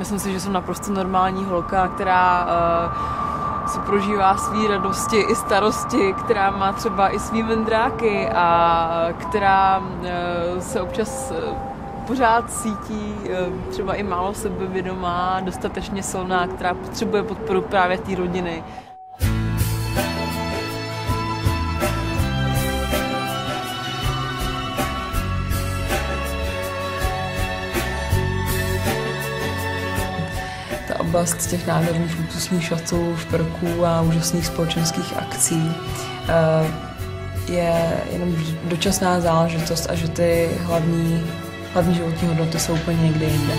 myslím si, že jsem naprosto normální holka, která uh, si prožívá své radosti i starosti, která má třeba i svý vendráky a která uh, se občas pořád cítí třeba i málo sebevědomá, dostatečně silná, která potřebuje podporu právě té rodiny. Oblast těch nádherných luxusních šatů, šperků a úžasných společenských akcí eh, je jenom dočasná záležitost a že ty hlavní, hlavní životní hodnoty jsou úplně někde jinde.